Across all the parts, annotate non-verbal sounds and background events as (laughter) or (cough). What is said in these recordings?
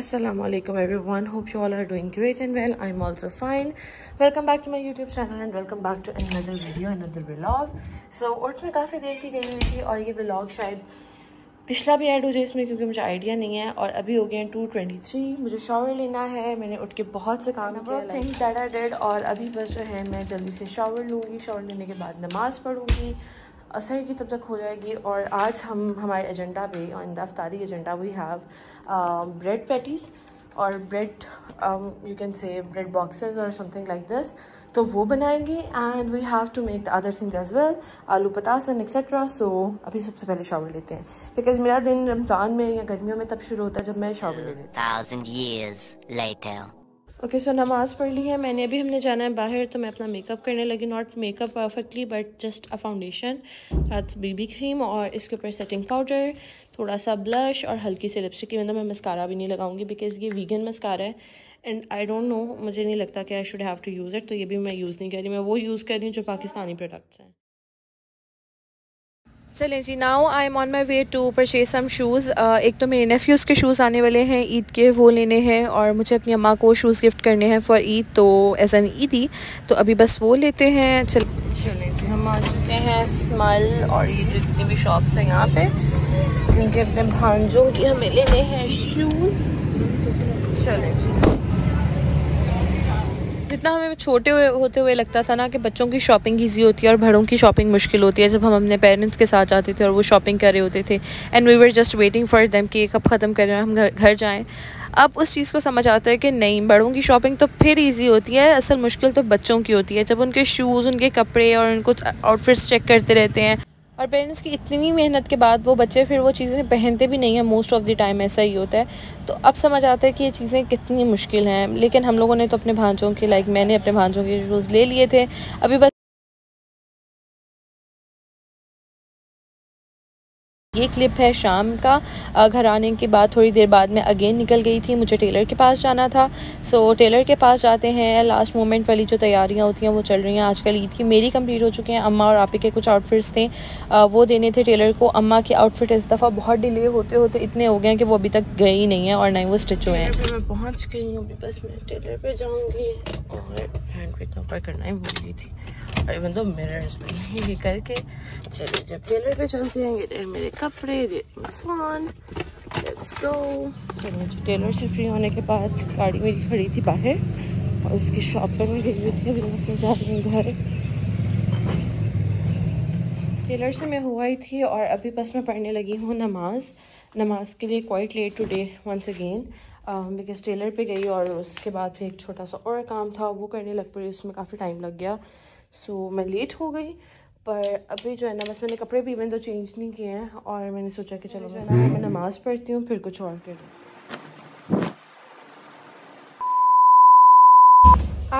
Assalamu alaikum everyone. Hope you all are doing great and well. I'm also fine. Welcome back to my YouTube channel and welcome back to another video, another vlog. So उठ में काफ़ी देर की गई हुई थी और ये vlog शायद पिछला भी ऐड हो जाए इसमें क्योंकि मुझे आइडिया नहीं है और अभी हो गए टू ट्वेंटी थ्री मुझे शावर लेना है मैंने उठ के बहुत से काम किया आई डिड और अभी बस जो है मैं जल्दी से शावर लूँगी शावर लेने के बाद नमाज़ पढ़ूँगी असर की तब तक हो जाएगी और आज हम, हमारे एजेंडा पे in the अफ्तारी agenda we have bread patties और bread you can say bread boxes और समथिंग लाइक दिस तो वो बनाएँगे and we have to make the other things as well आलू पतासन एक्सेट्रा सो अभी सबसे पहले शावर लेते हैं। बिकॉज़ मेरा दिन रमज़ान में या गर्मियों में तब शुरू होता है जब मैं शावर लेती हूँ। ओके सो नमाज़ पढ़ ली है, मैंने अभी हमने जाना है बाहर तो मैं अपना मेकअप करने लगी not makeup perfectly but just a foundation साथ बीबी क्रीम और इसके ऊपर सेटिंग पाउडर थोड़ा सा ब्लश और हल्की सी लिपस्टिक मतलब मैं मस्कारा भी नहीं लगाऊँगी बिकॉज़ ये वीगन मस्कारा है एंड आई डोंट नो मुझे नहीं लगता कि I should have to use it तो ये भी मैं यूज़ नहीं कर रही, मैं वो यूज़ कर रही हूँ जो पाकिस्तानी प्रोडक्ट्स हैं। चलें जी now I am on my way to purchase some shoes एक तो मेरे नेफ्यूज़ के शूज़ आने वाले हैं, ईद के वो लेने हैं और मुझे अपनी अम्मा को शूज़ गिफ्ट करने हैं फॉर ईद तो एज एन ईदी तो अभी बस वो लेते हैं, चल। चलें जी, हम आ चुके हैं स्माइल और ये जितनी भी शॉप्स हैं यहाँ पे क्योंकि अपने भांजों की हमें लेने हैं शूज़ चलें जी। जितना हमें छोटे हुए होते हुए लगता था ना कि बच्चों की शॉपिंग ईजी होती है और बड़ों की शॉपिंग मुश्किल होती है, जब हम अपने पेरेंट्स के साथ जाते थे और वो शॉपिंग कर रहे होते थे। And we were just waiting for them कि कब ख़त्म करें हम घर घर जाएँ। अब उस चीज़ को समझ आता है कि नहीं, बड़ों की शॉपिंग तो फिर इजी होती है, असल मुश्किल तो बच्चों की होती है। जब उनके शूज़ उनके कपड़े और उनको आउटफिट्स चेक करते रहते हैं और पेरेंट्स की इतनी मेहनत के बाद वो बच्चे फिर वो चीज़ें पहनते भी नहीं हैं मोस्ट ऑफ़ द टाइम ऐसा ही होता है। तो अब समझ आता है कि ये चीज़ें कितनी मुश्किल हैं। लेकिन हम लोगों ने तो अपने भांजों के लाइक मैंने अपने भांजों के शूज़ ले लिए थे। अभी बस ये क्लिप है शाम का। घर आने के बाद थोड़ी देर बाद मैं अगेन निकल गई थी। मुझे टेलर के पास जाना था। सो, टेलर के पास जाते हैं। लास्ट मोमेंट वाली जो तैयारियाँ होती हैं, वो चल रही हैं। आजकल ईद की मेरी कंप्लीट हो चुकी हैं। अम्मा और आपी के कुछ आउटफिट्स थे। वो देने थे टेलर को, अम्मा, के आउटफिट इस दफ़ा बहुत डिले होते होते इतने हो गए हैं कि वो अभी तक गए ही नहीं हैं और ना ही वो स्टिच हुए हैं। मैं पहुँच गई हूँ बस मैं टेलर पर जाऊँगी। और हैंड करना ही भूल गई थी। दो मिरर्स में (laughs) ये करके चलिए जब टेलर पे चलते हैं मेरे कपड़े फ़ोन लेट्स गो चलो जी टेलर से फ्री होने के बाद गाड़ी मेरी खड़ी थी बाहर और उसकी शॉप पर मैं गई हुई थी अभी मैं जा रही हूँ घर। टेलर से मैं हुआ ही थी और अभी बस मैं पढ़ने लगी हूँ नमाज़। नमाज़ के लिए quite late today once again because tailor पे गई और उसके बाद फिर एक छोटा सा और काम था वो करने लग पड़ी उसमें काफ़ी टाइम लग गया। सो so, मैं लेट हो गई। पर अभी जो है ना बस मैंने कपड़े भी इवन तो चेंज नहीं किए हैं और मैंने सोचा कि चलो मैं नमाज़ पढ़ती हूँ फिर कुछ और कर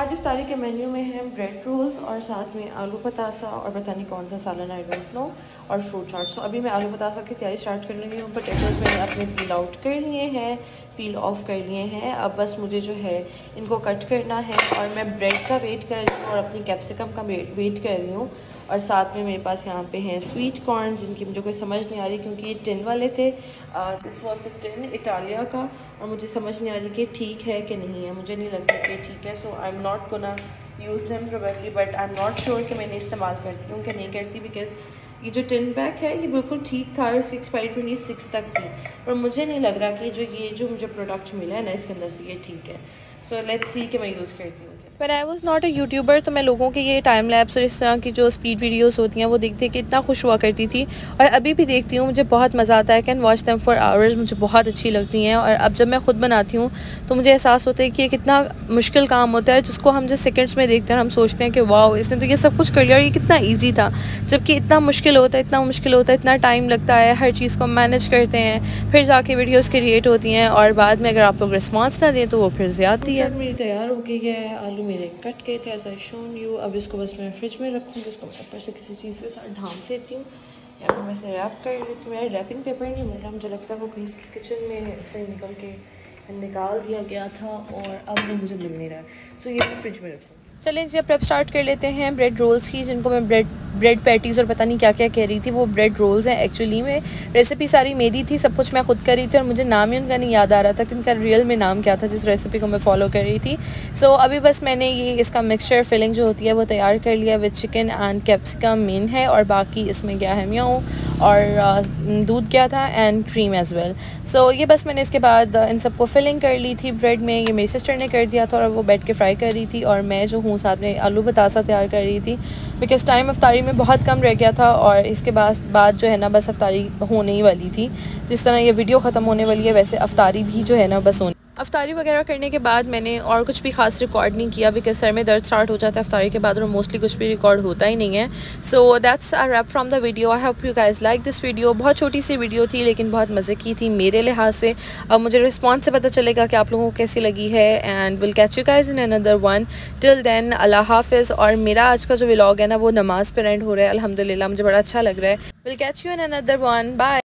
आज इफ्तारी के मेन्यू में है ब्रेड रोल्स और साथ में आलू पतासा और पता नहीं कौन सा सालन आई डोंट नो और फ्रूट चाट सो अभी मैं आलू पतासा की तैयारी स्टार्ट कर लगी हूँ पोटेटोज़ मैंने अपने पील आउट कर लिए हैं पील ऑफ़ कर लिए हैं। अब बस मुझे जो है इनको कट करना है और मैं ब्रेड का वेट कर रही हूँ और अपनी कैप्सिकम का वेट कर रही हूँ। और साथ में मेरे पास यहाँ पे हैं स्वीट कॉर्न जिनकी मुझे कोई समझ नहीं आ रही क्योंकि ये टिन वाले थे। This was the tin Italia का। और मुझे समझ नहीं आ रही कि ठीक है कि नहीं है। मुझे नहीं लगता कि ठीक है। So I am not gonna use them probably but I am not sure कि मैंने इस्तेमाल करती हूँ कि नहीं करती बिकॉज़ ये जो टिन बैग है, ये बिल्कुल ठीक था और इसकी एक्सपायरी ट्वेंटी सिक्स तक थी। पर मुझे नहीं लग रहा कि जो ये जो मुझे प्रोडक्ट मिला है ना, इसके अंदर से ये ठीक है। सो लेट्स सी कि मैं यूज़ करती हूँ पर I was not a YouTuber तो मैं लोगों के ये टाइम लैब्स और इस तरह की जो स्पीड वीडियोस होती हैं, वो देखते कि इतना खुश हुआ करती थी। और अभी भी देखती हूँ, मुझे बहुत मज़ा आता है। Can watch them for hours मुझे बहुत अच्छी लगती हैं। और अब जब मैं ख़ुद बनाती हूँ तो मुझे एहसास होता है कि ये कितना मुश्किल काम होता है, जिसको हम जिस सेकेंड्स में देखते हैं हम सोचते हैं कि वाह इसने तो ये सब कुछ कर लिया और ये कितना ईजी था। जबकि इतना मुश्किल होता है, इतना मुश्किल होता है, इतना टाइम लगता है, हर चीज़ को मैनेज करते हैं। फिर जाके वीडियोज़ क्रिएट होती हैं और बाद में अगर आप लोग रिस्पॉन्स ना दें तो वो फिर ज़्यादा है मेरी तैयार हो गई है, आलू मेरे कट गए थे ऐसा शोन यू अब इसको बस मैं फ्रिज में रखूँगी, उसको मैं ऊपर से किसी चीज़ के साथ ढांप लेती हूँ। या फिर मैं इसे रैप कर लेती हूँ। मेरा रैपिंग पेपर नहीं मिल रहा मुझे लगता है वो कहीं किचन में से निकल के निकाल दिया गया था और अब वो मुझे मिल नहीं रहा है। सो ये मैं फ्रिज में रखूँगी। चलें जी प्रेप स्टार्ट कर लेते हैं। ब्रेड रोल्स की जिनको मैं ब्रेड ब्रेड पैटीज़ और पता नहीं क्या क्या कह रही थी वो ब्रेड रोल्स हैं एक्चुअली में रेसिपी सारी मेरी थी सब कुछ मैं खुद कर रही थी और मुझे नाम ही उनका नहीं याद आ रहा था कि उनका रियल में नाम क्या था जिस रेसिपी को मैं फॉलो कर रही थी। सो so, अभी बस मैंने ये इसका मिक्सचर फिलिंग जो होती है वो तैयार कर लिया with chicken and capsicum main है और बाकी इसमें क्या है म्याऊ और दूध क्या था and cream as well so ये बस मैंने इसके बाद इन सबको फिलिंग कर ली थी ब्रेड में। ये मेरी सिस्टर ने कर दिया था और वो बैठ के फ्राई कर रही थी और मैं जो हूँ साथ में आलू बतासा तैयार कर रही थी। बिकॉज़ टाइम अफ्तारी में बहुत कम रह गया था और इसके बाद बाद जो है ना, बस अफ्तारी होने ही वाली थी। जिस तरह ये वीडियो ख़त्म होने वाली है, वैसे अफ्तारी भी जो है ना, बस होने अफ्तारी वगैरह करने के बाद मैंने और कुछ भी खास रिकॉर्ड नहीं किया बिकॉज़ सर में दर्द स्टार्ट हो जाता है अफ्तारी के बाद और मोस्टली कुछ भी रिकॉर्ड होता ही नहीं है। So that's a wrap from the video I hope you guys like this video बहुत छोटी सी वीडियो थी, लेकिन बहुत मज़े की थी मेरे लिहाज से। अब मुझे रिस्पॉन्स से पता चलेगा कि आप लोगों को कैसी लगी है and will catch you guys in another one till then अल्लाह हाफिज़। और मेरा आज का जो व्लॉग है ना, वो नमाज़ पर एंड हो रहा है। अलहमदिल्ला मुझे बड़ा अच्छा लग रहा है। Will catch you in another one bye